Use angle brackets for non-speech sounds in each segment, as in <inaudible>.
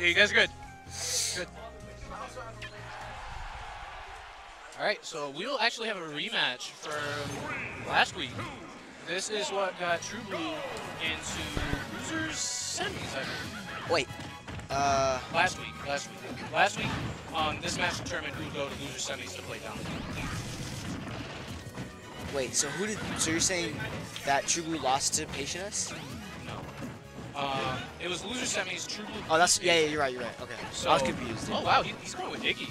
Yeah, you guys are good. Good. All right, so we'll actually have a rematch from last week. This is what got TruBlu into losers semis, I believe. Wait. Uh, Last week, last week, last week. Um, this match determined who would go to loser semis to play down. wait. So who did? So you're saying that TruBlu lost to Patient Um, it was loser semis. TruBlu. Oh, that's yeah, yeah. You're right. You're right. Okay. So, I was confused. Oh wow, he, he's going with Iggy.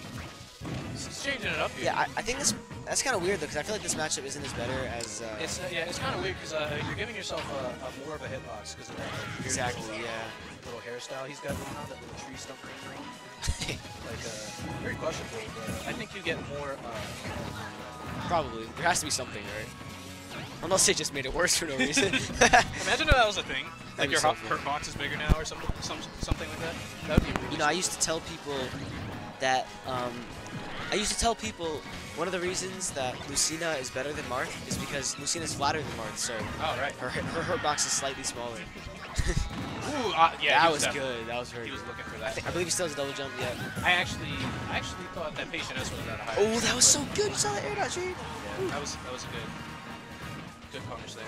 He's, changing it up here. Yeah, I, I think this that's kind of weird though, because I feel like this matchup isn't as better as. Uh, It's uh, yeah, it's kind of weird because uh, you're giving yourself a, a more of a hitbox because of that weird exactly. little, uh, Yeah. little hairstyle he's got going on, that little tree stump going. <laughs> Like uh, very questionable. But I think you get more. Uh, Probably. There has to be something, right? Unless they just made it worse for no <laughs> reason. imagine if that was a thing. That'd <laughs> Like your so hurt, box is bigger now or something, some, something like that. That would be. Really you know, I used to tell people that um, I used to tell people one of the reasons that Lucina is better than Marth is because Lucina is flatter than Marth, so Oh right. her her hurt box is slightly smaller. Ooh, uh, yeah. that he was definitely- good. That was very He was good. looking for I, think, I believe he still has a double jump yet. I actually, I actually thought that Patient S was at a higher. Oh, that was so good. You saw that air dodge, Jade? Yeah, that was that was good, good punish there.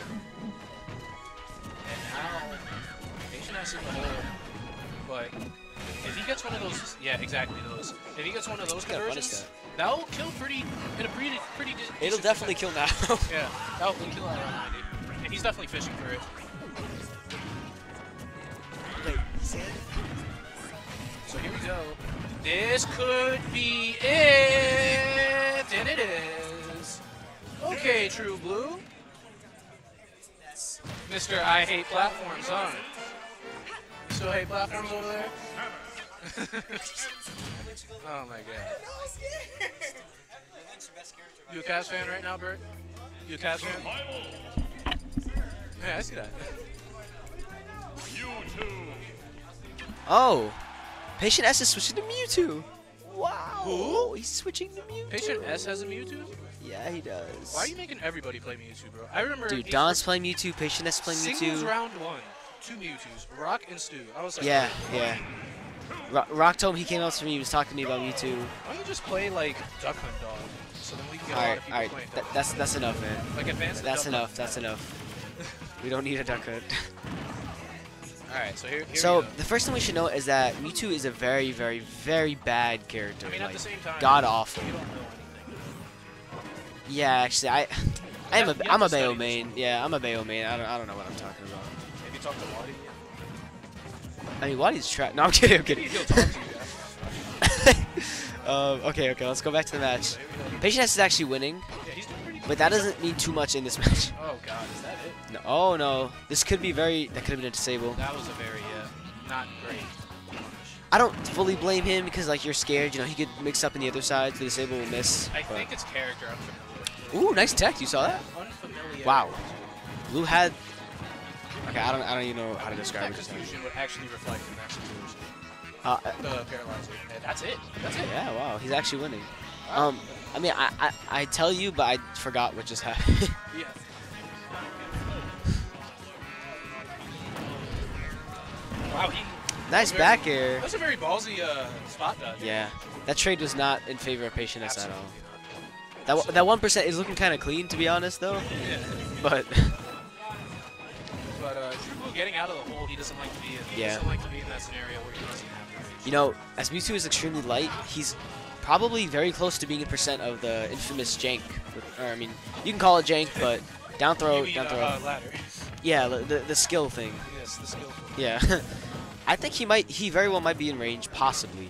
And now, Patient S in the hole, but if he gets one of those, yeah, exactly those. If he gets one of those gotta conversions, that'll kill pretty in a pretty pretty. It'll definitely kill now. <laughs> Yeah, that'll kill at around 90. And he's definitely fishing for it. Wait, So here we go. This could be it, and it is. Okay, TruBlu. Mr. I hate platforms, huh? You still hate platforms over there? <laughs> oh my god. You a Cavs fan right now, Bert? You a Cavs fan? Yeah, I see that. Oh, Patient S is switching to Mewtwo. Wow. Who? Oh, he's switching to Mewtwo. Patient S has a Mewtwo? Yeah, he does. Why are you making everybody play Mewtwo, bro? I remember Dude, Don's playing Mewtwo, Patient S playing Mewtwo. Singles Mewtwo. round one, two Mewtwo's, Rock and Stu. I was like, Yeah, yeah. Ro- Rock told me he came up to me, he was talking to me about Mewtwo. why don't you just play like Duck Hunt Dog, so then we can get a lot Alright, of people alright, playing that, Duck that's that's enough, man. Like advanced. That's Duck enough, that's enough. <laughs> We don't need a duck hunt. <laughs> Alright, so here, here So we go. the first thing we should know is that Mewtwo is a very, very, very bad character. I mean, at like, the same time, god awful. You don't know anything. Yeah, actually, I, I'm You a, have- you I'm a have Bayo main. Yeah, I'm a Bayo main. I don't, I don't know what I'm talking about. Maybe talk to Waddy. I mean, Wadi's trapped. No, I'm <laughs> kidding. I'm kidding. he'll talk to you. <laughs> um, okay, okay. Let's go back to the match. Patient S is actually winning, but that doesn't mean too much in this match. <laughs> Oh god, is that it? No, oh no, this could be very. That could have been a disable. That was a very uh, not great. I don't fully blame him because like you're scared. You know, he could mix up in the other side. so The disable will miss. I but- think it's character unfamiliar. Ooh, nice tech. You saw that? Unfamiliar. Wow. Blue had. Okay, I don't. I don't even know how to describe it. confusion would actually reflect in that situation. Uh, The paralyzer. That's it. That's it. yeah. Wow. He's actually winning. Um. I mean, I, I I tell you, but I forgot what just happened. <laughs> Wow, he. nice very- back air. That was a very ballsy uh, spot dodge. Yeah. That trade was not in favor of Patient S at all. That that one percent is looking kind of clean, to be honest, though. Yeah. But <laughs> But uh, getting out of the hole, he doesn't like to be in. He Yeah. doesn't like to be in that scenario where he doesn't have to. you know, as Mewtwo is extremely light, he's probably very close to being a percent of the infamous jank. Or I mean, you can call it jank, but down throw, You mean, down throw. uh, ladder. Yeah, the, the the skill thing. yes, the skill. Yeah. <laughs> I think he might. He very well might be in range, possibly.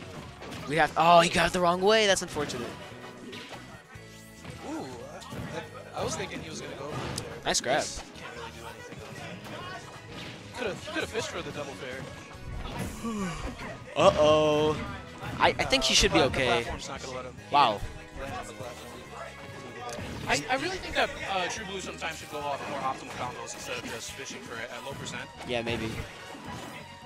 We have. Oh, he got it the wrong way. That's unfortunate. Ooh, I, I was thinking he was gonna go over there. Nice grab. Really. Could have could have fished for the double fair. <sighs> Uh oh. I, I think he should be okay. platform's not gonna let him. Wow. land on the platform. I, I really think that uh, TruBlu sometimes should go off more optimal combos instead of just fishing for it at low percent. Yeah, maybe.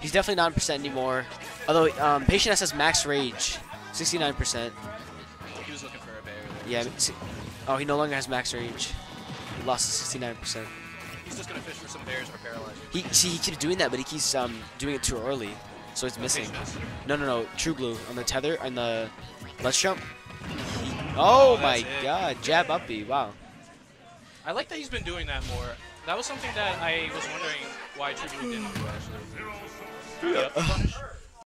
He's definitely not in percent anymore. Although um, Patient S has max rage, 69%. He was looking for a bair. Yeah. Oh, he no longer has max rage. He lost to 69%. He's just gonna fish for some bairs or paralyzers. He see he keeps doing that, but he keeps um doing it too early. So it's missing. No, no, no. TruBlu on the tether and the let's jump. Oh, Oh, my it. God! Jab up B. Wow. I like that he's been doing that more. That was something that I was wondering why TruBlu didn't do actually. Yep, punish.